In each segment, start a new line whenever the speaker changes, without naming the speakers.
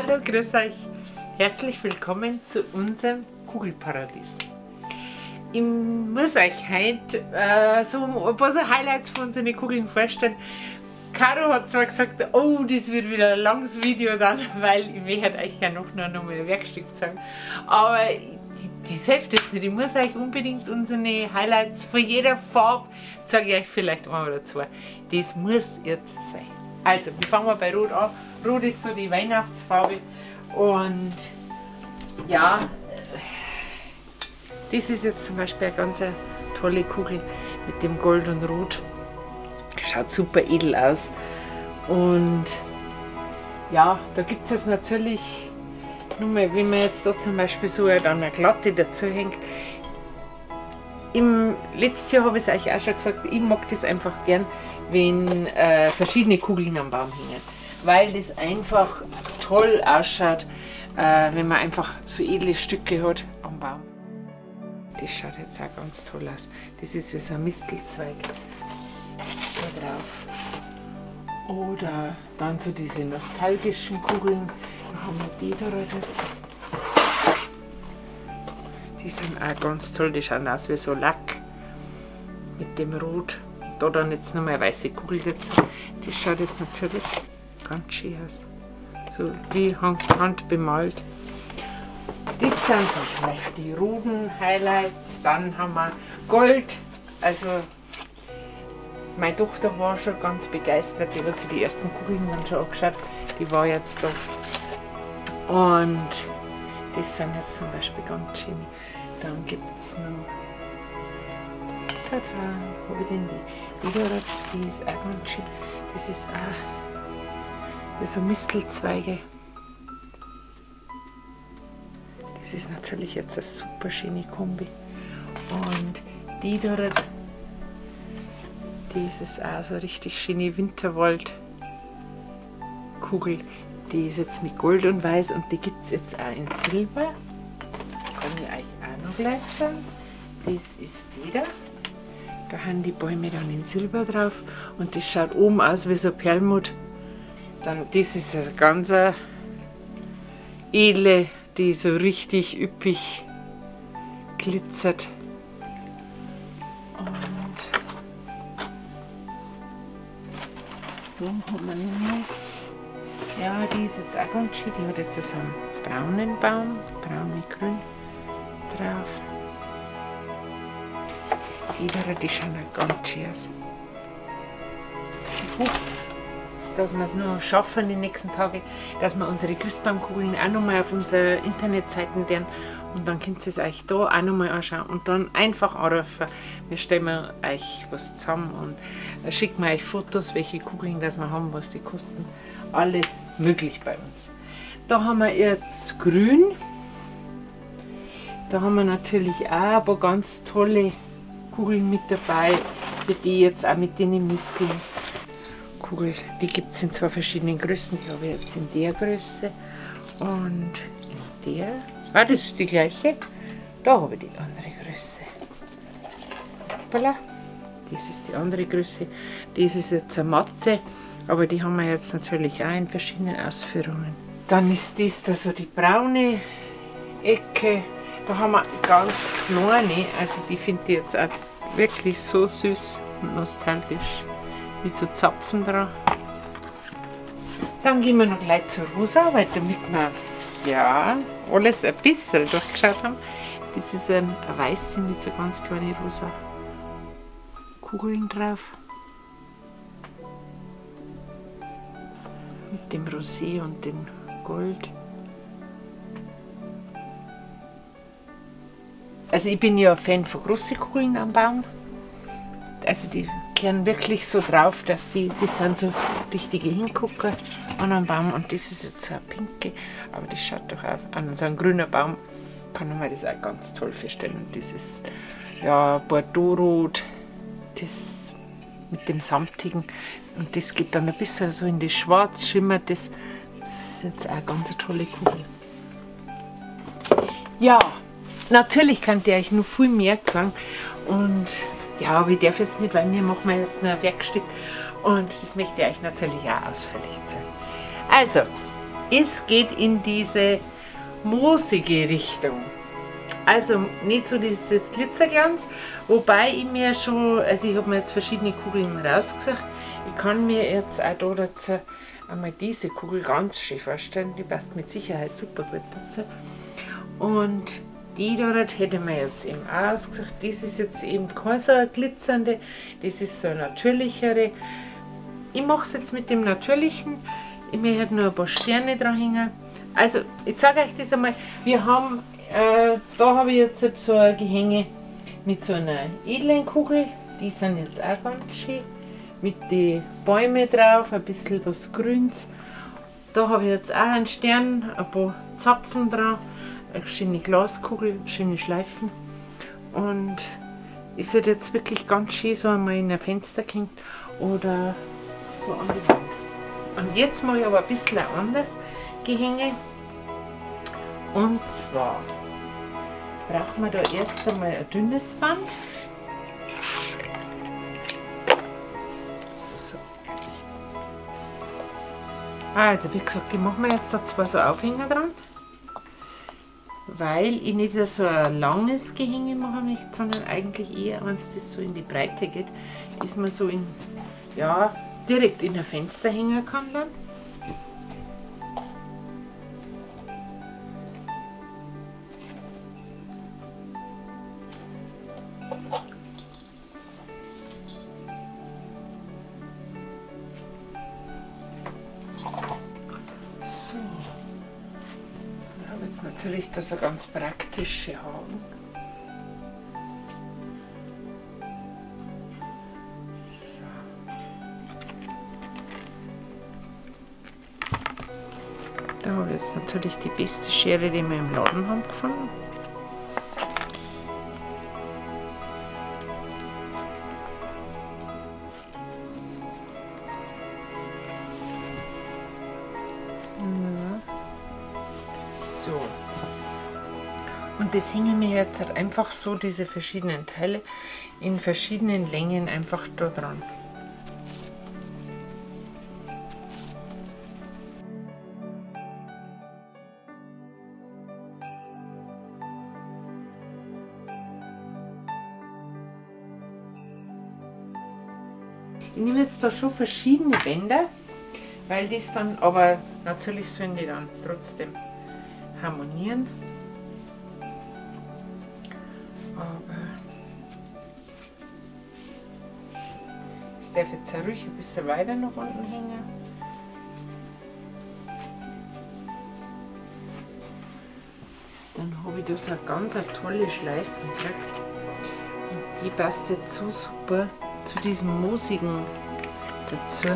Hallo, grüß euch. Herzlich willkommen zu unserem Kugelparadies. Ich muss euch heute äh, so ein paar so Highlights von unseren Kugeln vorstellen. Caro hat zwar gesagt, oh, das wird wieder ein langes Video dann, weil ich möchte euch ja noch, noch ein Werkstück zeigen. Aber das hilft jetzt nicht. Ich muss euch unbedingt unsere Highlights von jeder Farbe zeige ich euch vielleicht ein oder zwei. Das muss jetzt sein. Also, wir fangen mal bei Rot an. Rot ist so die Weihnachtsfarbe. Und ja, das ist jetzt zum Beispiel eine ganz tolle Kugel mit dem Gold und Rot. Schaut super edel aus. Und ja, da gibt es jetzt natürlich, nur mal, wenn man jetzt da zum Beispiel so eine Glatte dazu hängt. Im letzten Jahr habe ich es euch auch schon gesagt, ich mag das einfach gern, wenn äh, verschiedene Kugeln am Baum hängen. Weil das einfach toll ausschaut, äh, wenn man einfach so edle Stücke hat am Baum. Das schaut jetzt auch ganz toll aus. Das ist wie so ein Mistelzweig da drauf. Oder dann so diese nostalgischen Kugeln. Da haben wir die da jetzt. Die sind auch ganz toll, die schauen aus wie so Lack mit dem Rot. Da dann jetzt nochmal eine weiße Kugel dazu. Das schaut jetzt natürlich ganz schön aus. So wie Hand. Das sind so vielleicht die Ruden-Highlights. Dann haben wir Gold. Also meine Tochter war schon ganz begeistert. Die hat sich die ersten Kugeln dann schon angeschaut. Die war jetzt da. Und das sind jetzt zum Beispiel ganz schön. Dann gibt es noch. Tada, wo habe ich denn die? Die ist auch ganz schön. Das ist auch so Mistelzweige. Das ist natürlich jetzt eine super schöne Kombi. Und die dort, die ist auch so richtig schöne Winterwald-Kugel. Die ist jetzt mit Gold und Weiß und die gibt es jetzt auch in Silber. Kann ich euch auch noch gleich sagen. Das ist die da. Da haben die Bäume dann in Silber drauf und das schaut oben aus wie so Perlmutt. Dann, das ist eine ganz edle die so richtig üppig glitzert. Und so haben wir noch. Ja, die ist jetzt auch ganz schön. Die hat jetzt so einen braunen Baum, braun mit grün drauf. Die da, die schauen auch ganz schön aus. Hoffe, dass wir es noch schaffen, die nächsten Tage, dass wir unsere Christbaumkugeln auch nochmal auf unsere Internetseiten lernen und dann könnt ihr es euch da auch nochmal anschauen und dann einfach anrufen. Wir stellen euch was zusammen und schicken euch Fotos, welche Kugeln das wir haben, was die kosten. Alles möglich bei uns. Da haben wir jetzt grün. Da haben wir natürlich auch ein paar ganz tolle Kugeln mit dabei, für die jetzt auch mit den Misteln Kugel. Die gibt es in zwei verschiedenen Größen. Habe ich jetzt in der Größe und in der. Ah, das ist die gleiche. Da habe ich die andere Größe. Hoppala. Das ist die andere Größe. Das ist jetzt eine matte, aber die haben wir jetzt natürlich auch in verschiedenen Ausführungen. Dann ist das da so die braune Ecke. Da haben wir ganz kleine, also die finde ich jetzt auch wirklich so süß und nostalgisch mit so Zapfen dran. Dann gehen wir noch gleich zur rosa, weil damit wir ja, alles ein bisschen durchgeschaut haben. Das ist ein weiße mit so ganz kleinen rosa Kugeln drauf. Mit dem Rosé und dem Gold. Also ich bin ja Fan von großen Kugeln am Baum. Also die gern wirklich so drauf, dass die, die sind so richtige Hingucker an einem Baum und das ist jetzt so ein pinke, aber das schaut doch auf, an so einem grünen Baum kann man das auch ganz toll feststellen. Dieses ja, Bordeaux-Rot, das mit dem samtigen und das geht dann ein bisschen so in das Schwarz, schimmert das. Das ist jetzt auch eine ganz tolle Kugel. Ja, natürlich kann ich euch noch viel mehr sagen und ja, aber ich darf jetzt nicht, weil wir machen jetzt ein Werkstück und das möchte ich euch natürlich auch ausführlich zeigen. Also, Es geht in diese moosige Richtung. Also nicht so dieses Glitzerglanz, wobei ich mir schon, also ich habe mir jetzt verschiedene Kugeln rausgesucht. Ich kann mir jetzt auch da dazu einmal diese Kugel ganz schön vorstellen. Die passt mit Sicherheit super gut dazu. Und die dort hätte man jetzt eben ausgesucht. Das ist jetzt eben keine so glitzernde, das ist so eine natürlichere. Ich mache es jetzt mit dem natürlichen. Ich möchte nur ein paar Sterne dran hängen. Also, ich zeige euch das einmal. Wir haben, äh, da habe ich jetzt so ein Gehänge mit so einer edlen Kugel. Die sind jetzt auch ganz schön. Mit den Bäumen drauf, ein bisschen was Grüns. Da habe ich jetzt auch einen Stern, ein paar Zapfen dran, eine schöne Glaskugel, schöne Schleifen. Und ist halt jetzt wirklich ganz schön so einmal in ein Fenster gehängt oder so an die Wand. Und jetzt mache ich aber ein bisschen anderes Gehänge. Und zwar brauchen wir da erst einmal ein dünnes Band. So. Also wie gesagt, ich mache mir jetzt da zwei so Aufhänger dran, weil ich nicht so ein langes Gehänge machen möchte, sondern eigentlich eher, wenn es das so in die Breite geht, ist man so in, ja, direkt in ein Fenster hängen kann dann. Das eine ganz praktische haben. Da habe ich jetzt natürlich die beste Schere, die wir im Laden haben, gefunden. So. Und das hänge mir jetzt halt einfach so, diese verschiedenen Teile, in verschiedenen Längen einfach da dran. Ich nehme jetzt da schon verschiedene Bänder, weil das dann, aber natürlich sollen die dann trotzdem harmonieren. Darf jetzt ruhig ein bisschen weiter nach unten hängen. Dann habe ich da so eine ganz eine tolle Schleifen gekriegt. Und die passt jetzt so super zu diesem moosigen dazu.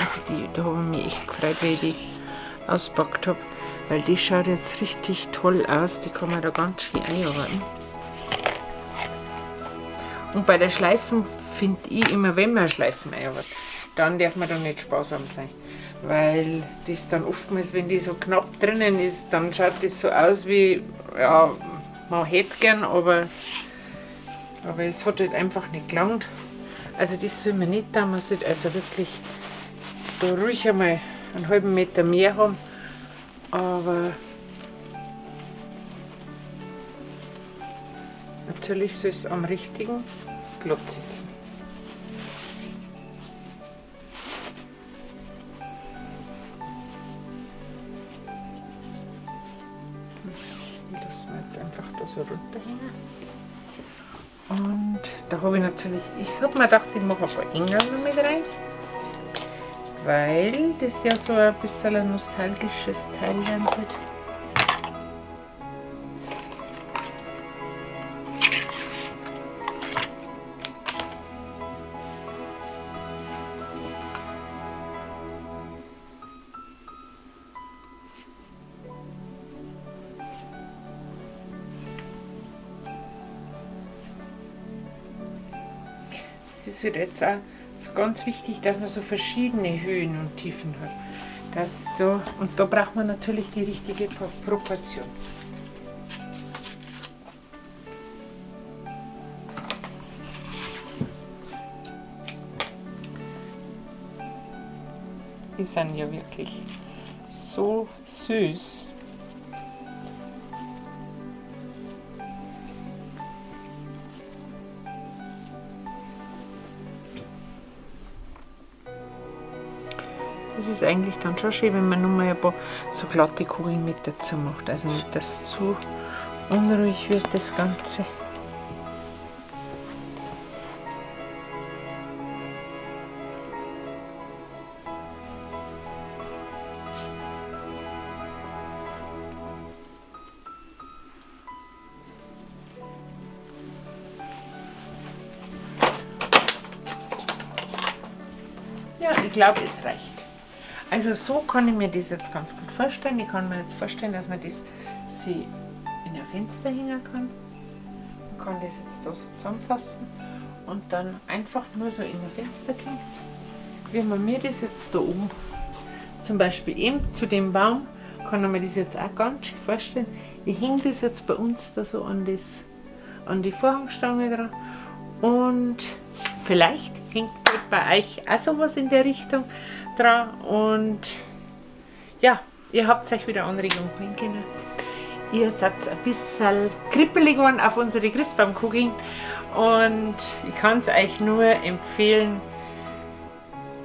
Also die, da habe ich mich echt gefreut, weil ich die auspackt habe. Weil die schaut jetzt richtig toll aus. Die kann man da ganz schön einarbeiten. Und bei der Schleifen finde ich immer, wenn man Schleifen einarbeitet, dann darf man da nicht sparsam sein. Weil das dann oftmals, wenn die so knapp drinnen ist, dann schaut das so aus wie, ja, man hätte gern, aber, aber es hat halt einfach nicht gelangt. Also das soll man nicht da, man sollte also wirklich da ruhig einmal einen halben Meter mehr haben aber natürlich soll es am richtigen Platz sitzen. Jetzt einfach da so runterhängen. Und da habe ich natürlich, ich habe mir gedacht, ich mache ein paar Engel mit rein weil das ja so ein bisschen ein nostalgisches Teil werden wird. Es ist jetzt auch ganz wichtig, dass man so verschiedene Höhen und Tiefen hat. Das so, und da braucht man natürlich die richtige Proportion. Die sind ja wirklich so süß. Das ist eigentlich dann schon schön, wenn man nur mal ein paar so glatte Kugeln mit dazu macht. Also nicht, dass zu unruhig wird das Ganze. Ja, ich glaube, es reicht. Also so kann ich mir das jetzt ganz gut vorstellen. Ich kann mir jetzt vorstellen, dass man das sie in ein Fenster hängen kann. Man kann das jetzt da so zusammenfassen und dann einfach nur so in ein Fenster gehen. Wie man mir das jetzt da oben, zum Beispiel eben zu dem Baum, kann man mir das jetzt auch ganz schön vorstellen. Ich hänge das jetzt bei uns da so an, das, an die Vorhangstange dran und vielleicht hängt bei euch auch sowas in der Richtung dran und ja, ihr habt euch wieder Anregungen holen können. Ihr seid ein bisschen kribbelig geworden auf unsere Christbaumkugeln und ich kann es euch nur empfehlen,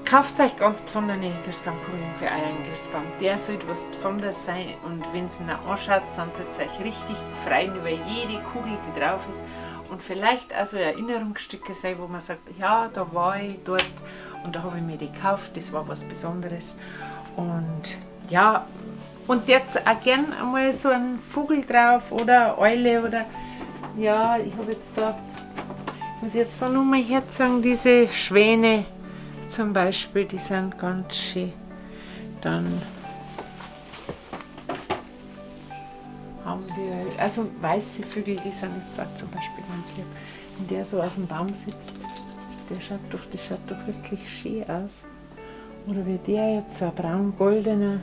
kauft euch ganz besondere Christbaumkugeln für euren Christbaum. Der sollte was Besonderes sein und wenn ihr ihn anschaut, dann sollt ihr euch richtig freuen über jede Kugel, die drauf ist und vielleicht also Erinnerungsstücke sein, wo man sagt, ja, da war ich dort und da habe ich mir die gekauft, das war was Besonderes. Und ja, und jetzt auch gern einmal so ein Vogel drauf oder Eule oder ja, ich habe jetzt da, muss ich jetzt da nochmal herzeigen, diese Schwäne zum Beispiel, die sind ganz schön. Dann haben wir, also weiße Vögel, die sind jetzt auch zum Beispiel ganz lieb. Wenn der so auf dem Baum sitzt, der schaut doch, das schaut doch wirklich schön aus. Oder wie der jetzt, ein braun-goldener,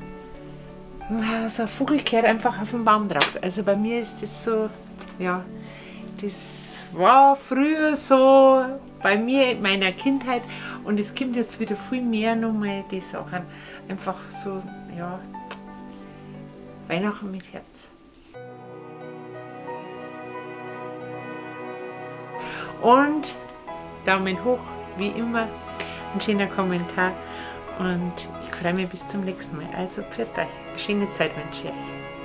so ein Vogel gehört einfach auf dem Baum drauf. Also bei mir ist das so, ja, das war früher so bei mir in meiner Kindheit und es kommt jetzt wieder viel mehr nochmal die Sachen. Einfach so, ja, Weihnachten mit Herz. Und Daumen hoch, wie immer, ein schöner Kommentar und ich freue mich bis zum nächsten Mal. Also, für euch, schöne Zeit wünsche ich euch.